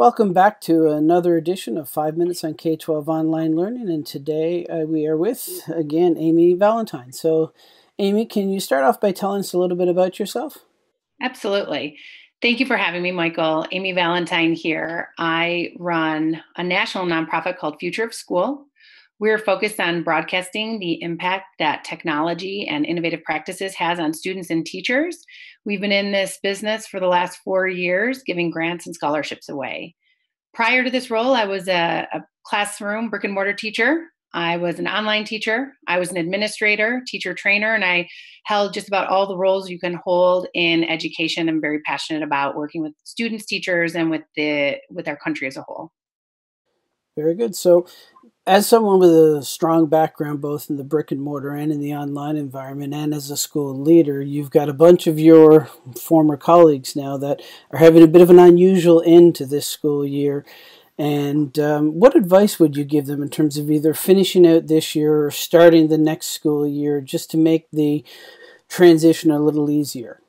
Welcome back to another edition of 5 Minutes on K 12 Online Learning. And today uh, we are with, again, Amy Valentine. So, Amy, can you start off by telling us a little bit about yourself? Absolutely. Thank you for having me, Michael. Amy Valentine here. I run a national nonprofit called Future of School. We're focused on broadcasting the impact that technology and innovative practices has on students and teachers. We've been in this business for the last four years, giving grants and scholarships away. Prior to this role, I was a, a classroom brick and mortar teacher. I was an online teacher. I was an administrator, teacher trainer, and I held just about all the roles you can hold in education. I'm very passionate about working with students, teachers, and with the with our country as a whole. Very good. So, as someone with a strong background both in the brick and mortar and in the online environment, and as a school leader, you've got a bunch of your former colleagues now that are having a bit of an unusual end to this school year. And um, what advice would you give them in terms of either finishing out this year or starting the next school year just to make the transition a little easier?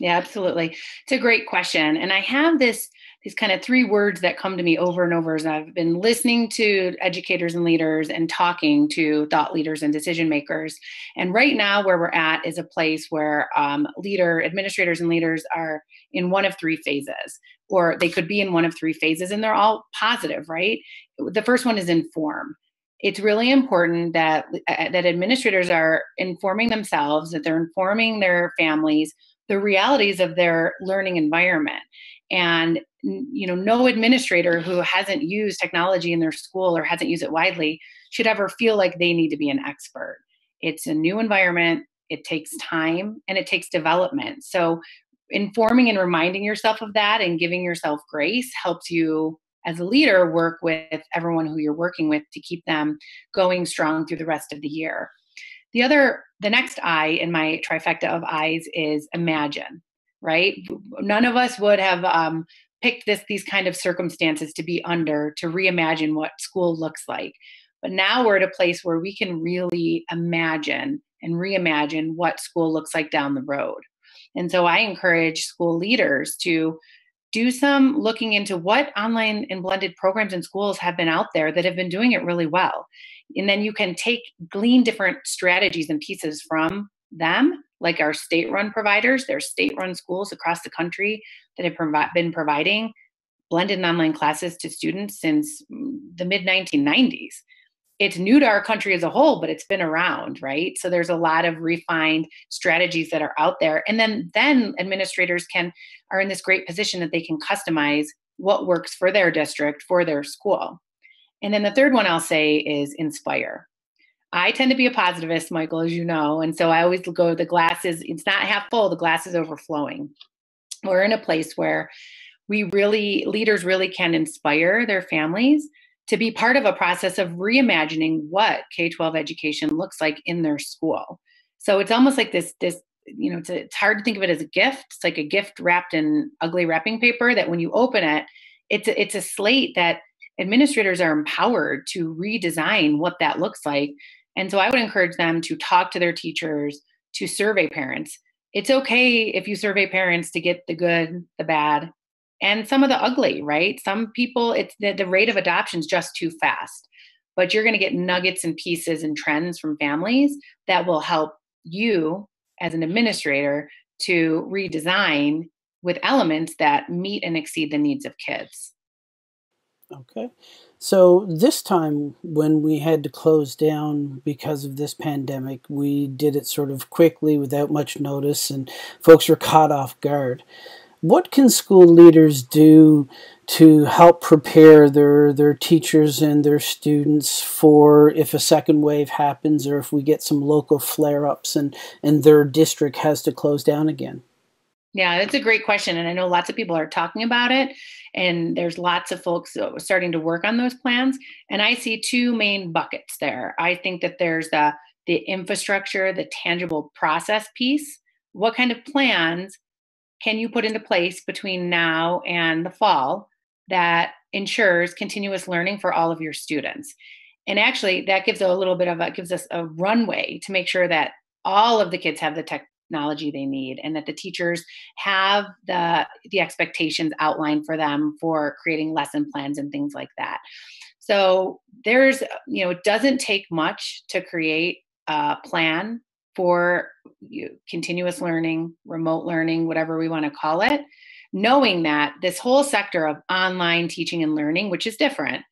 Yeah, absolutely. It's a great question. And I have this these kind of three words that come to me over and over as I've been listening to educators and leaders and talking to thought leaders and decision makers. And right now, where we're at is a place where um, leader administrators and leaders are in one of three phases, or they could be in one of three phases, and they're all positive, right? The first one is inform it's really important that uh, that administrators are informing themselves that they're informing their families the realities of their learning environment and you know no administrator who hasn't used technology in their school or hasn't used it widely should ever feel like they need to be an expert. It's a new environment it takes time and it takes development. So informing and reminding yourself of that and giving yourself grace helps you as a leader work with everyone who you're working with to keep them going strong through the rest of the year. The other the next i in my trifecta of eyes is imagine right? None of us would have um, picked this these kind of circumstances to be under to reimagine what school looks like. But now we're at a place where we can really imagine and reimagine what school looks like down the road. And so i encourage school leaders to do some looking into what online and blended programs in schools have been out there that have been doing it really well. And then you can take glean different strategies and pieces from them like our state run providers There are state run schools across the country that have been providing blended online classes to students since the mid 1990s it's new to our country as a whole but it's been around right? So there's a lot of refined strategies that are out there. And then then administrators can are in this great position that they can customize what works for their district for their school. And then the third one i'll say is inspire I tend to be a positivist, Michael, as you know. And so I always go, the glass is, it's not half full, the glass is overflowing. We're in a place where we really, leaders really can inspire their families to be part of a process of reimagining what K 12 education looks like in their school. So it's almost like this, this, you know, it's, a, it's hard to think of it as a gift. It's like a gift wrapped in ugly wrapping paper that when you open it, it's a, it's a slate that administrators are empowered to redesign what that looks like and so I would encourage them to talk to their teachers, to survey parents. It's okay if you survey parents to get the good, the bad, and some of the ugly, right? Some people, it's the, the rate of adoption is just too fast. But you're going to get nuggets and pieces and trends from families that will help you as an administrator to redesign with elements that meet and exceed the needs of kids. Okay. So this time when we had to close down because of this pandemic, we did it sort of quickly without much notice and folks were caught off guard. What can school leaders do to help prepare their their teachers and their students for if a second wave happens or if we get some local flare-ups and and their district has to close down again? Yeah, that's a great question. And I know lots of people are talking about it, and there's lots of folks starting to work on those plans. And I see two main buckets there. I think that there's the, the infrastructure, the tangible process piece. What kind of plans can you put into place between now and the fall that ensures continuous learning for all of your students? And actually, that gives a little bit of a gives us a runway to make sure that all of the kids have the tech technology they need and that the teachers have the the expectations outlined for them for creating lesson plans and things like that. So there's you know it doesn't take much to create a plan for you, continuous learning remote learning whatever we want to call it knowing that this whole sector of online teaching and learning which is different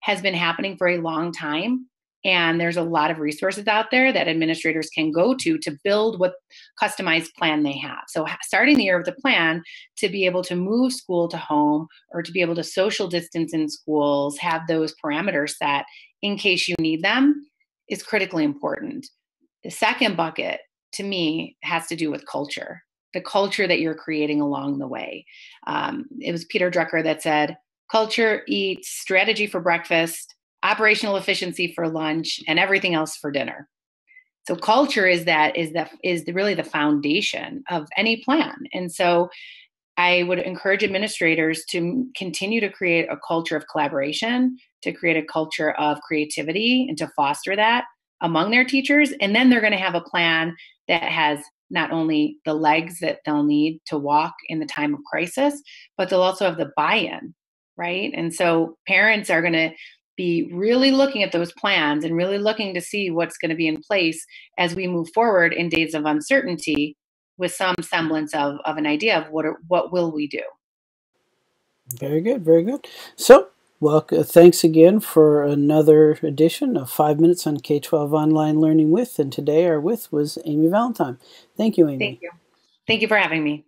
has been happening for a long time and there's a lot of resources out there that administrators can go to to build what customized plan they have. So starting the year with a plan to be able to move school to home or to be able to social distance in schools have those parameters set in case you need them is critically important. The second bucket to me has to do with culture the culture that you're creating along the way. Um, it was peter drucker that said culture eats strategy for breakfast operational efficiency for lunch and everything else for dinner. So culture is that is that is really the foundation of any plan. And so i would encourage administrators to continue to create a culture of collaboration to create a culture of creativity and to foster that among their teachers. And then they're going to have a plan that has not only the legs that they'll need to walk in the time of crisis but they'll also have the buy-in right? And so parents are going to be really looking at those plans and really looking to see what's going to be in place as we move forward in days of uncertainty with some semblance of, of an idea of what are, what will we do. Very good very good. So well thanks again for another edition of five minutes on k-12 online learning with and today our with was amy valentine. Thank you amy. Thank you. Thank you for having me